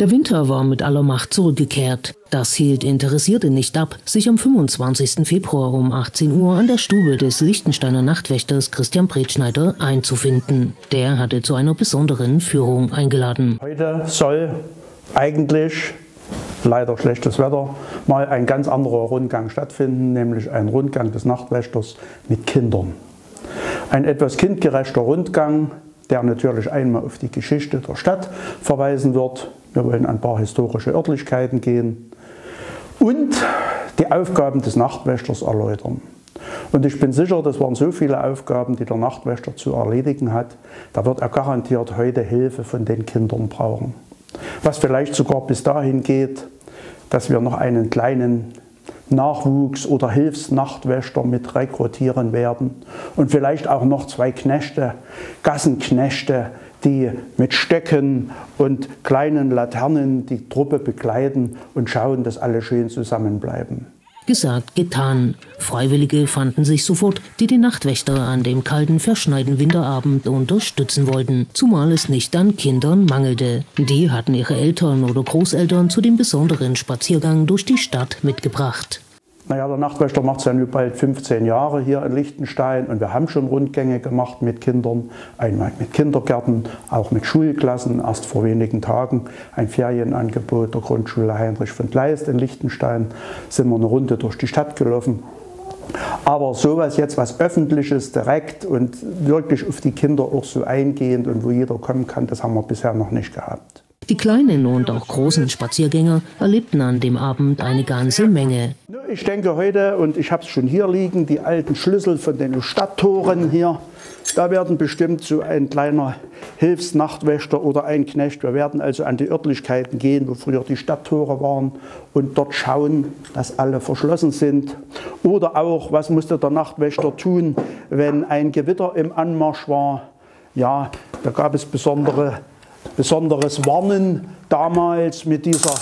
Der Winter war mit aller Macht zurückgekehrt. Das hielt Interessierte nicht ab, sich am 25. Februar um 18 Uhr an der Stube des Lichtensteiner Nachtwächters Christian Bretschneider einzufinden. Der hatte zu einer besonderen Führung eingeladen. Heute soll eigentlich, leider schlechtes Wetter, mal ein ganz anderer Rundgang stattfinden, nämlich ein Rundgang des Nachtwächters mit Kindern. Ein etwas kindgerechter Rundgang, der natürlich einmal auf die Geschichte der Stadt verweisen wird, wir wollen an ein paar historische Örtlichkeiten gehen und die Aufgaben des Nachtwächters erläutern. Und ich bin sicher, das waren so viele Aufgaben, die der Nachtwächter zu erledigen hat, da wird er garantiert heute Hilfe von den Kindern brauchen. Was vielleicht sogar bis dahin geht, dass wir noch einen kleinen Nachwuchs- oder Hilfsnachtwächter mit rekrutieren werden und vielleicht auch noch zwei Knechte, Gassenknechte, die mit Stöcken und kleinen Laternen die Truppe begleiten und schauen, dass alle schön zusammenbleiben. Gesagt, getan. Freiwillige fanden sich sofort, die die Nachtwächter an dem kalten, verschneiten Winterabend unterstützen wollten, zumal es nicht an Kindern mangelte. Die hatten ihre Eltern oder Großeltern zu dem besonderen Spaziergang durch die Stadt mitgebracht. Naja, der Nachtwächter macht es ja nun bald 15 Jahre hier in Liechtenstein und wir haben schon Rundgänge gemacht mit Kindern, einmal mit Kindergärten, auch mit Schulklassen. Erst vor wenigen Tagen ein Ferienangebot der Grundschule Heinrich von Kleist in Liechtenstein, sind wir eine Runde durch die Stadt gelaufen. Aber sowas jetzt, was Öffentliches direkt und wirklich auf die Kinder auch so eingehend und wo jeder kommen kann, das haben wir bisher noch nicht gehabt. Die kleinen und auch großen Spaziergänger erlebten an dem Abend eine ganze Menge. Ich denke heute, und ich habe es schon hier liegen, die alten Schlüssel von den Stadttoren hier. Da werden bestimmt so ein kleiner Hilfsnachtwächter oder ein Knecht. Wir werden also an die Örtlichkeiten gehen, wo früher die Stadttore waren und dort schauen, dass alle verschlossen sind. Oder auch, was musste der Nachtwächter tun, wenn ein Gewitter im Anmarsch war. Ja, da gab es besondere besonderes Warnen damals mit dieser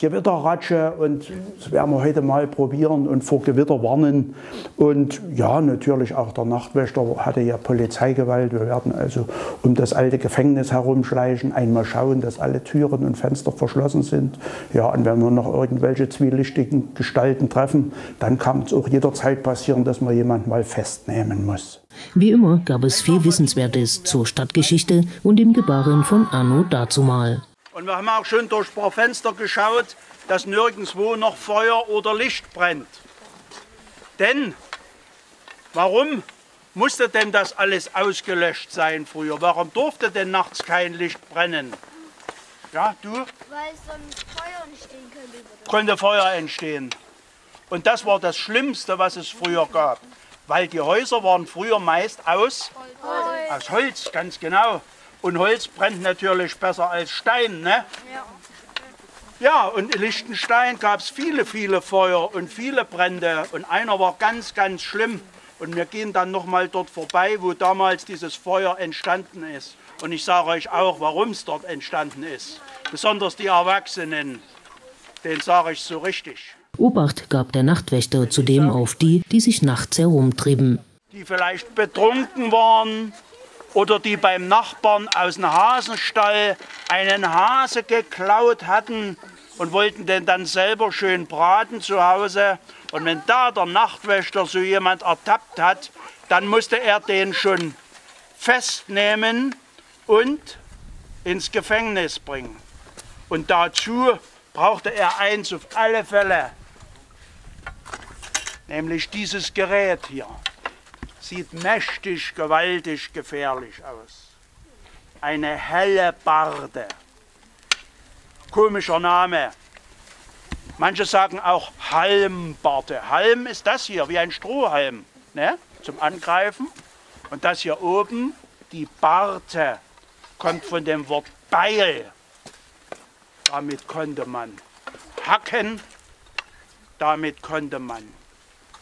Gewitterratsche und das werden wir heute mal probieren und vor Gewitter warnen. Und ja, natürlich auch der Nachtwächter hatte ja Polizeigewalt. Wir werden also um das alte Gefängnis herumschleichen, einmal schauen, dass alle Türen und Fenster verschlossen sind. Ja, und wenn wir noch irgendwelche zwielichtigen Gestalten treffen, dann kann es auch jederzeit passieren, dass man jemanden mal festnehmen muss. Wie immer gab es viel Wissenswertes zur Stadtgeschichte und dem Gebaren von Anno dazumal. Und wir haben auch schon durch ein paar Fenster geschaut, dass nirgendwo noch Feuer oder Licht brennt. Denn, warum musste denn das alles ausgelöscht sein früher? Warum durfte denn nachts kein Licht brennen? Ja, du? Weil sonst Feuer entstehen könnte. Könnte Feuer entstehen. Und das war das Schlimmste, was es früher gab weil die Häuser waren früher meist aus Holz, aus Holz ganz genau. Und Holz brennt natürlich besser als Stein. Ne? Ja. Ja, und in Liechtenstein gab es viele, viele Feuer und viele Brände. Und einer war ganz, ganz schlimm. Und wir gehen dann nochmal dort vorbei, wo damals dieses Feuer entstanden ist. Und ich sage euch auch, warum es dort entstanden ist. Besonders die Erwachsenen, den sage ich so richtig. Obacht gab der Nachtwächter zudem auf die, die sich nachts herumtrieben. Die vielleicht betrunken waren oder die beim Nachbarn aus dem Hasenstall einen Hase geklaut hatten und wollten den dann selber schön braten zu Hause. Und wenn da der Nachtwächter so jemand ertappt hat, dann musste er den schon festnehmen und ins Gefängnis bringen. Und dazu brauchte er eins auf alle Fälle, nämlich dieses Gerät hier. Sieht mächtig, gewaltig, gefährlich aus. Eine helle Barde. Komischer Name. Manche sagen auch Halmbarde. Halm ist das hier, wie ein Strohhalm, ne? zum Angreifen. Und das hier oben, die Barte, kommt von dem Wort Beil. Damit konnte man hacken, damit konnte man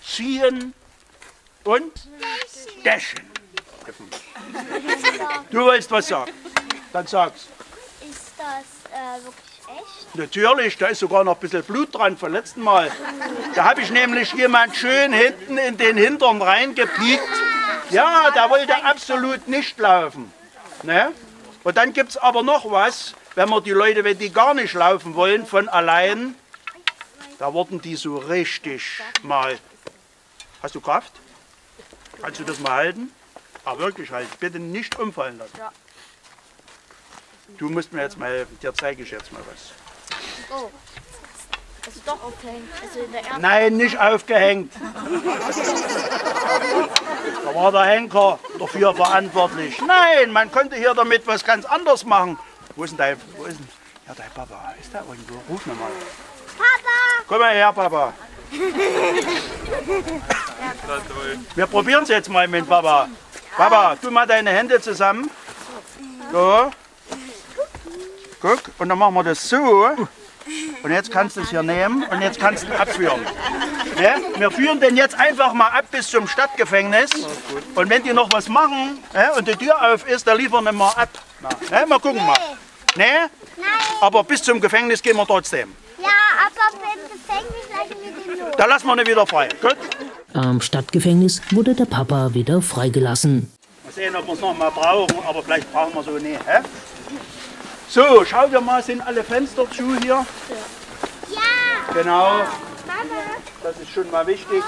ziehen und stechen. Du wolltest was sagen? Dann sag's. Ist das äh, wirklich echt? Natürlich, da ist sogar noch ein bisschen Blut dran vom letzten Mal. Da habe ich nämlich jemand schön hinten in den Hintern reingepiekt. Ja, der wollte absolut nicht laufen. Ne? Und dann gibt es aber noch was, wenn man die Leute, wenn die gar nicht laufen wollen von allein, da wurden die so richtig mal. Hast du Kraft? Kannst du das mal halten? Aber wirklich halten. Bitte nicht umfallen lassen. Ja. Du musst mir jetzt mal helfen. Dir zeige ich jetzt mal was. Oh. Ist doch aufgehängt. Also in der. Nein, nicht aufgehängt. Da war der Henker dafür verantwortlich. Nein, man konnte hier damit was ganz anderes machen. Wo ist denn dein, wo ist denn, ja, dein Papa? Ist da irgendwo? Ruf mir mal. Papa! Komm mal her, Papa. Wir probieren es jetzt mal mit Papa. Papa, tu mal deine Hände zusammen. So. Guck, und dann machen wir das so. Und jetzt kannst du es hier nehmen und jetzt kannst du ihn abführen. Ne? Wir führen den jetzt einfach mal ab bis zum Stadtgefängnis. Und wenn die noch was machen ne, und die Tür auf ist, dann liefern wir mal ab. Ne? Mal gucken mal. Ne? Nein! Aber bis zum Gefängnis gehen wir trotzdem. Ja, aber im Gefängnis lassen wir den los. Da lassen wir ihn wieder frei. Gut? Am Stadtgefängnis wurde der Papa wieder freigelassen. Mal sehen, ob wir es noch mal brauchen, aber vielleicht brauchen wir so nicht. Hä? So, schau dir mal, sind alle Fenster zu hier? Ja! Genau, das ist schon mal wichtig.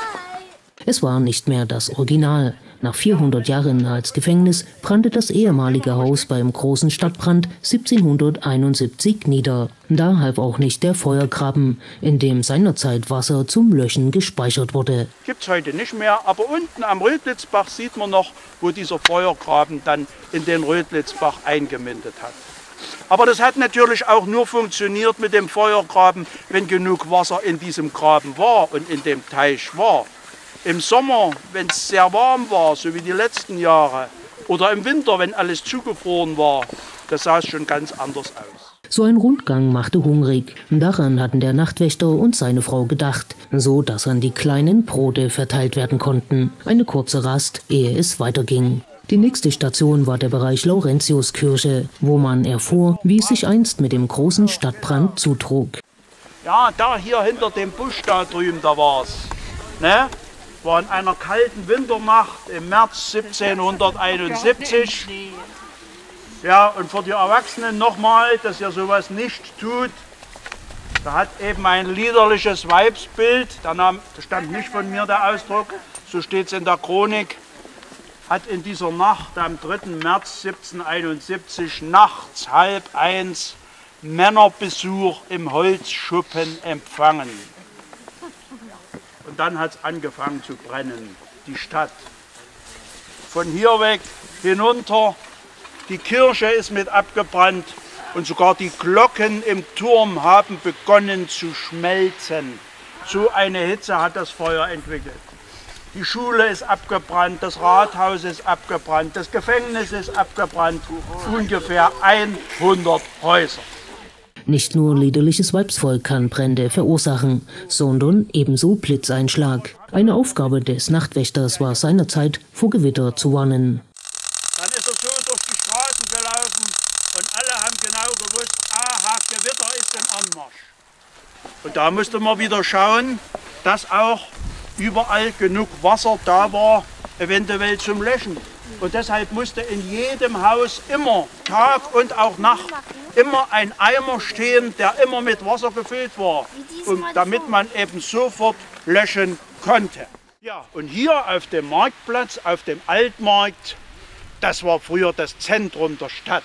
Es war nicht mehr das Original. Nach 400 Jahren als Gefängnis brannte das ehemalige Haus beim großen Stadtbrand 1771 nieder. Da half auch nicht der Feuergraben, in dem seinerzeit Wasser zum Löschen gespeichert wurde. Gibt es heute nicht mehr, aber unten am Rödlitzbach sieht man noch, wo dieser Feuergraben dann in den Rödlitzbach eingemündet hat. Aber das hat natürlich auch nur funktioniert mit dem Feuergraben, wenn genug Wasser in diesem Graben war und in dem Teich war. Im Sommer, wenn es sehr warm war, so wie die letzten Jahre, oder im Winter, wenn alles zugefroren war, das sah es schon ganz anders aus. So ein Rundgang machte hungrig. Daran hatten der Nachtwächter und seine Frau gedacht, so dass an die kleinen Brote verteilt werden konnten. Eine kurze Rast, ehe es weiterging. Die nächste Station war der Bereich Laurentiuskirche, wo man erfuhr, wie es sich einst mit dem großen Stadtbrand zutrug. Ja, da hier hinter dem Busch da drüben, da war's. Ne? War in einer kalten Winternacht im März 1771. Ja, und für die Erwachsenen nochmal, dass ihr sowas nicht tut. Da hat eben ein liederliches Weibsbild, der Name, stand nicht von mir der Ausdruck, so steht es in der Chronik, hat in dieser Nacht am 3. März 1771 nachts halb eins Männerbesuch im Holzschuppen empfangen. Und dann hat es angefangen zu brennen, die Stadt. Von hier weg hinunter, die Kirche ist mit abgebrannt und sogar die Glocken im Turm haben begonnen zu schmelzen. So eine Hitze hat das Feuer entwickelt. Die Schule ist abgebrannt, das Rathaus ist abgebrannt, das Gefängnis ist abgebrannt, ungefähr 100 Häuser. Nicht nur liederliches Weibsvolk kann Brände verursachen, sondern ebenso Blitzeinschlag. Eine Aufgabe des Nachtwächters war seinerzeit, vor Gewitter zu warnen. Dann ist er so durch die Straßen gelaufen und alle haben genau gewusst, aha, Gewitter ist im Anmarsch. Und da musste man wieder schauen, dass auch überall genug Wasser da war, eventuell zum Löschen. Und deshalb musste in jedem Haus immer, Tag und auch Nacht, immer ein Eimer stehen, der immer mit Wasser gefüllt war, und damit man eben sofort löschen konnte. Ja, und hier auf dem Marktplatz, auf dem Altmarkt, das war früher das Zentrum der Stadt.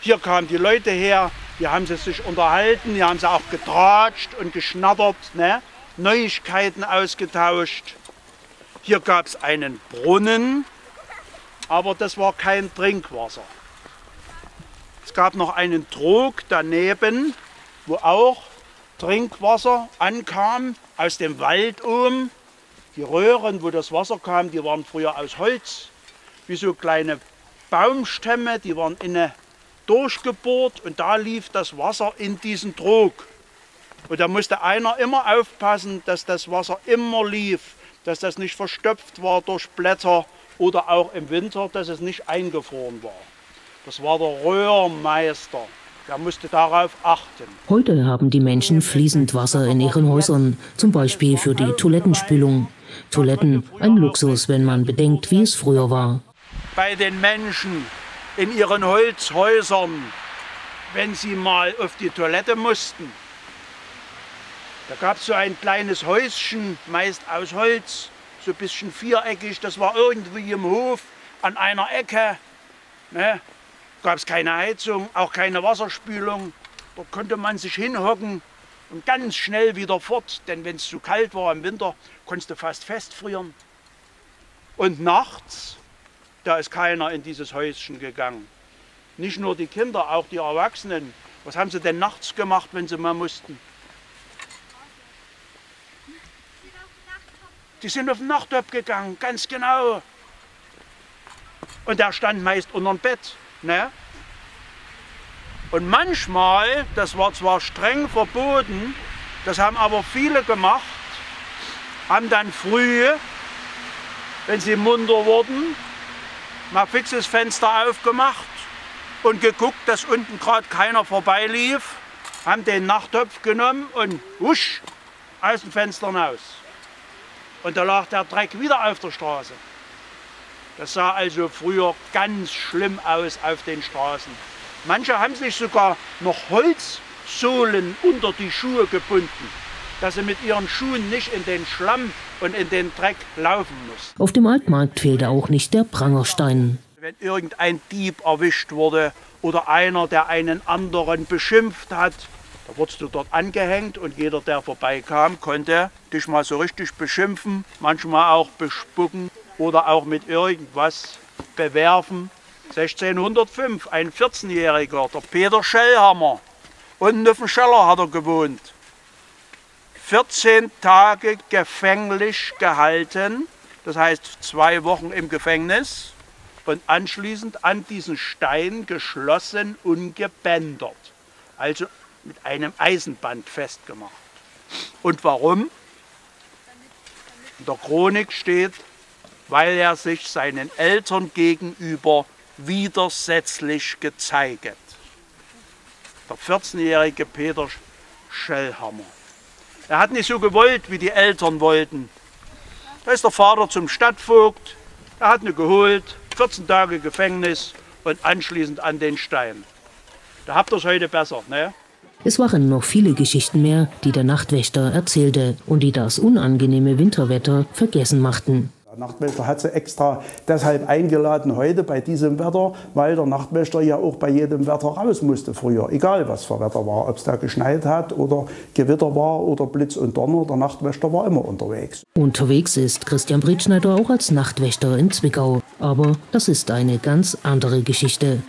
Hier kamen die Leute her, hier haben sie sich unterhalten, hier haben sie auch getratscht und geschnattert, ne? Neuigkeiten ausgetauscht. Hier gab es einen Brunnen, aber das war kein Trinkwasser. Es gab noch einen Trog daneben, wo auch Trinkwasser ankam aus dem Wald oben. Die Röhren, wo das Wasser kam, die waren früher aus Holz, wie so kleine Baumstämme, die waren innen durchgebohrt und da lief das Wasser in diesen Trog. Und da musste einer immer aufpassen, dass das Wasser immer lief, dass das nicht verstopft war durch Blätter oder auch im Winter, dass es nicht eingefroren war. Das war der Röhrmeister. Der musste darauf achten. Heute haben die Menschen fließend Wasser in ihren Häusern, zum Beispiel für die Toilettenspülung. Toiletten, ein Luxus, wenn man bedenkt, wie es früher war. Bei den Menschen in ihren Holzhäusern, wenn sie mal auf die Toilette mussten. Da gab es so ein kleines Häuschen, meist aus Holz, so ein bisschen viereckig. Das war irgendwie im Hof an einer Ecke. Ne? Gab es keine Heizung, auch keine Wasserspülung. Dort konnte man sich hinhocken und ganz schnell wieder fort. Denn wenn es zu kalt war im Winter, konntest du fast festfrieren. Und nachts, da ist keiner in dieses Häuschen gegangen. Nicht nur die Kinder, auch die Erwachsenen. Was haben sie denn nachts gemacht, wenn sie mal mussten? Die sind auf den Nachttöpf gegangen, ganz genau. Und der stand meist unter dem Bett. Ne? Und manchmal, das war zwar streng verboten, das haben aber viele gemacht, haben dann früh, wenn sie munter wurden, mal fixes Fenster aufgemacht und geguckt, dass unten gerade keiner vorbeilief, haben den Nachttopf genommen und wusch, aus dem Fenster hinaus. Und da lag der Dreck wieder auf der Straße. Das sah also früher ganz schlimm aus auf den Straßen. Manche haben sich sogar noch Holzsohlen unter die Schuhe gebunden, dass sie mit ihren Schuhen nicht in den Schlamm und in den Dreck laufen mussten. Auf dem Altmarkt fehlte auch nicht der Prangerstein. Wenn irgendein Dieb erwischt wurde oder einer, der einen anderen beschimpft hat, da wurdest du dort angehängt und jeder, der vorbeikam, konnte dich mal so richtig beschimpfen, manchmal auch bespucken oder auch mit irgendwas bewerfen. 1605, ein 14-Jähriger, der Peter Schellhammer, unten auf dem Scheller hat er gewohnt. 14 Tage gefänglich gehalten, das heißt zwei Wochen im Gefängnis und anschließend an diesen Stein geschlossen und gebändert. Also mit einem Eisenband festgemacht. Und warum? In der Chronik steht, weil er sich seinen Eltern gegenüber widersetzlich gezeigt. Der 14-jährige Peter Schellhammer. Er hat nicht so gewollt, wie die Eltern wollten. Da ist der Vater zum Stadtvogt, er hat ihn geholt, 14 Tage Gefängnis und anschließend an den Stein. Da habt ihr es heute besser, ne? Es waren noch viele Geschichten mehr, die der Nachtwächter erzählte und die das unangenehme Winterwetter vergessen machten. Der Nachtwächter hat sie extra deshalb eingeladen heute bei diesem Wetter, weil der Nachtwächter ja auch bei jedem Wetter raus musste früher, egal was für Wetter war, ob es da geschneit hat oder Gewitter war oder Blitz und Donner, der Nachtwächter war immer unterwegs. Unterwegs ist Christian Britschneider auch als Nachtwächter in Zwickau, aber das ist eine ganz andere Geschichte.